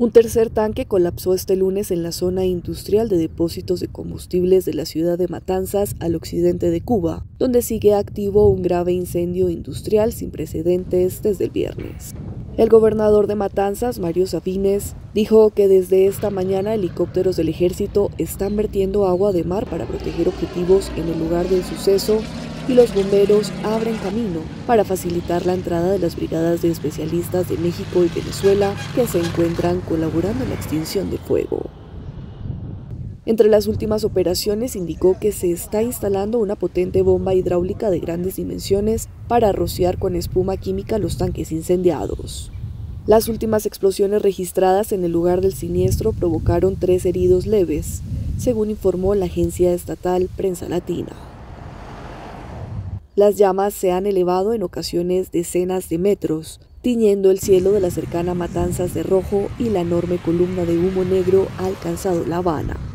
Un tercer tanque colapsó este lunes en la zona industrial de depósitos de combustibles de la ciudad de Matanzas al occidente de Cuba, donde sigue activo un grave incendio industrial sin precedentes desde el viernes. El gobernador de Matanzas, Mario Sabines, dijo que desde esta mañana helicópteros del ejército están vertiendo agua de mar para proteger objetivos en el lugar del suceso y los bomberos abren camino para facilitar la entrada de las brigadas de especialistas de México y Venezuela que se encuentran colaborando en la extinción del fuego. Entre las últimas operaciones indicó que se está instalando una potente bomba hidráulica de grandes dimensiones para rociar con espuma química los tanques incendiados. Las últimas explosiones registradas en el lugar del siniestro provocaron tres heridos leves, según informó la agencia estatal Prensa Latina. Las llamas se han elevado en ocasiones decenas de metros, tiñendo el cielo de la cercana Matanzas de rojo y la enorme columna de humo negro ha alcanzado La Habana.